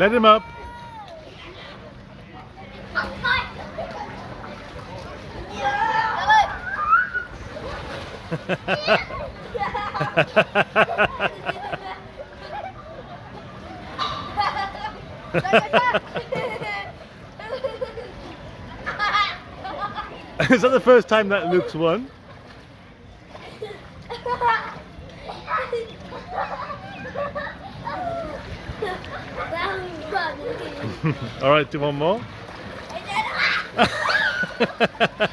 Let him up. Is that the first time that Luke's won? All right, do one more.